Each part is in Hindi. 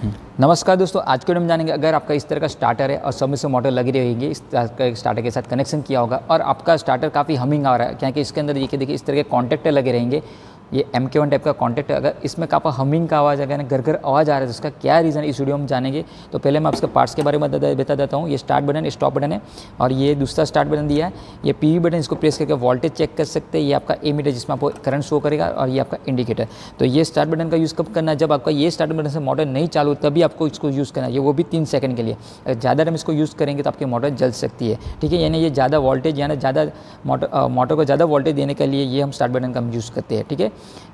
नमस्कार दोस्तों, आज के वीडियो में जानेंगे अगर आपका इस तरह का स्टार्टर है और समय से मोटर लगी रहेगी, इस तरह का स्टार्टर के साथ कनेक्शन किया होगा और आपका स्टार्टर काफ़ी हमिंग आ रहा है क्योंकि इसके अंदर देखिए देखिए इस तरह के कॉन्टेक्टर लगे रहेंगे। ये एम के वन टाइप का कॉन्टेक्ट है। अगर इसमें काफ़ी हमिंग का आवाज़, अगर घर घर आवाज़ आ रहा है तो उसका क्या रीज़न इस वीडियो में जानेंगे? तो पहले मैं आपके पार्ट्स के बारे में बता देता हूँ। ये स्टार्ट बटन स्टॉप बटन है और ये दूसरा स्टार्ट बटन दिया है। ये पीवी बटन इसको प्रेस करके वोल्टेज चेक कर सकते हैं। ये आपका ए मीटर जिसमें आपको करंट शो करेगा और ये आपका इंडिकेटर तो ये स्टार्ट बटन का यूज़ कब करना जब आपका ये स्टार्ट बटन से मोटर नहीं चालू तभी आपको इसको यूज़ करना है। वो भी तीन सेकंड के लिए। ज़्यादा टाइम इसको यूज़ करेंगे तो आपकी मोटर जल सकती है। ठीक है? यानी ये ज़्यादा वोल्टेज यानी ज़्यादा मोटर मोटर को ज़्यादा वोल्टेज देने के लिए ये हम स्टार्ट बटन का हम यूज़ करते हैं। ठीक है?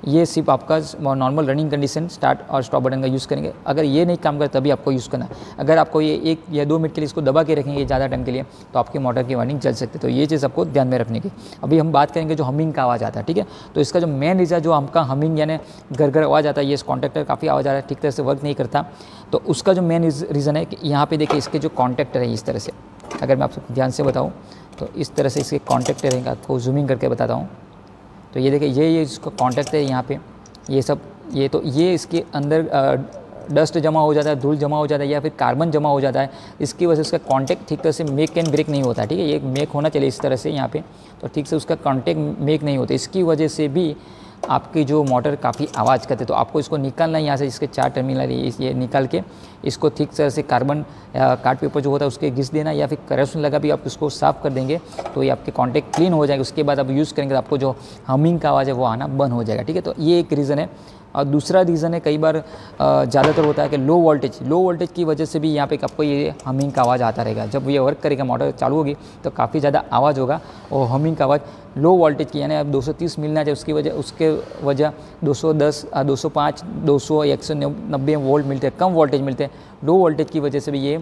ये सिर्फ़ आपका नॉर्मल रनिंग कंडीशन स्टार्ट और स्टॉप बटन का यूज़ करेंगे। अगर ये नहीं काम करे, तभी आपको यूज़ करना अगर आपको ये एक या दो मिनट के लिए इसको दबा के रखेंगे ज़्यादा टाइम के लिए तो आपकी मोटर की वार्निंग चल सकती है। तो ये चीज़ आपको ध्यान में रखने की। अभी हम बात करेंगे जो हमिंग का आवाज़ आता है, ठीक है? तो इसका जो मेन रीज़न जो हमका हमिंग यानी घर घर आवाज़ आता है, ये इस कॉन्ट्रेक्टर काफ़ी आवाज़ आ रहा है, ठीक तरह से वर्क नहीं करता। तो उसका जो मेन रीज़न है कि यहाँ पर देखिए इसके जो कॉन्ट्रेक्टर है, इस तरह से। अगर मैं आपको ध्यान से बताऊँ तो इस तरह से इसके कॉन्ट्रेक्टर रहेंगे। आपको जूमिंग करके बताता हूँ। तो ये देखिए, ये ये इसका कॉन्टैक्ट है यहाँ पे। ये सब, ये तो ये इसके अंदर डस्ट जमा हो जाता है, धूल जमा हो जाता है या फिर कार्बन जमा हो जाता है। इसकी वजह से उसका कॉन्टैक्ट ठीक तरह से मेक एंड ब्रेक नहीं होता, ठीक है? ये मेक होना चाहिए इस तरह से यहाँ पर तो ठीक से उसका कॉन्टैक्ट मेक नहीं होता। इसकी वजह से भी आपकी जो मोटर काफ़ी आवाज़ करते तो आपको इसको निकालना है यहाँ से इसके चार टर्मिनल ये निकाल के इसको ठीक तरह से कार्बन कार्ड पेपर जो होता है उसके घिस देना या फिर करप्शन लगा भी आप इसको साफ़ कर देंगे तो ये आपके कॉन्टैक्ट क्लीन हो जाएगा। उसके बाद आप यूज़ करेंगे तो आपको जो हमिंग का आवाज़ है, वो आना बंद हो जाएगा, ठीक है? तो ये एक रीज़न है। और दूसरा रीज़न है, कई बार ज़्यादातर होता है कि लो वोल्टेज लो वोल्टेज की वजह से भी यहाँ पे आपको ये हमिंग का आवाज़ आता रहेगा। जब ये वर्क करेगा मोटर चालू होगी तो काफ़ी ज़्यादा आवाज़ होगा। और हमिंग का आवाज़ लो वोल्टेज की, यानी अब 230 मिलना चाहिए उसकी वजह, उसके वजह 210 205 200 190 वोल्ट मिलते हैं, कम वोल्टेज मिलते हैं। लो वोल्टेज की वजह से भी ये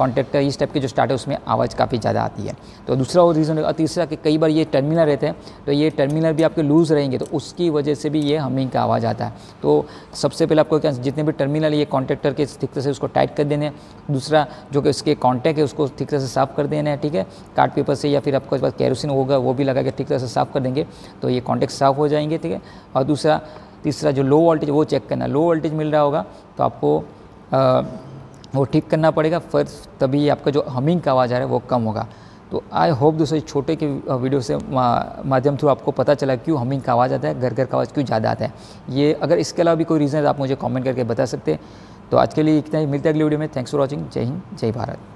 कॉन्ट्रेक्टर इस टाइप के जो स्टार्ट है उसमें आवाज़ काफ़ी ज़्यादा आती है। तो दूसरा और रीज़न और तीसरा कि कई बार ये टर्मिनल रहते हैं तो ये टर्मिनल भी आपके लूज़ रहेंगे तो उसकी वजह से भी ये हमिंग का आवाज़ आता है। तो सबसे पहले आपको क्या, जितने भी टर्मिनल ये कॉन्ट्रेक्टर के ठीक से उसको टाइट कर देने दूसरा, जो कि उसके कॉन्टैक्ट है, उसको ठीक से साफ़ कर देना है, ठीक है? कार्ड पेपर से या फिर आपके पास कैरोसिन होगा, वो भी लगा के ठीक तरह से साफ़ कर देंगे तो ये कॉन्टैक्ट साफ़ हो जाएँगे, ठीक है? और दूसरा, तीसरा जो लो वोल्टेज वो चेक करना। लो वोल्टेज मिल रहा होगा तो आपको वो ठीक करना पड़ेगा फ़र्स्ट तभी आपका जो हमिंग का आवाज़ आ रहा है वो कम होगा। तो आई होप दोस्तों छोटे के वीडियो से माध्यम थ्रू आपको पता चला क्यों हमिंग का आवाज़ आता है, घर घर का आवाज़ क्यों ज़्यादा आता है। ये अगर इसके अलावा भी कोई रीज़न है तो आप मुझे कमेंट करके बता सकते हैं। तो आज के लिए इतना ही, मिलते हैं अगले वीडियो में। थैंक्स फॉर वॉचिंग जय हिंद, जय भारत।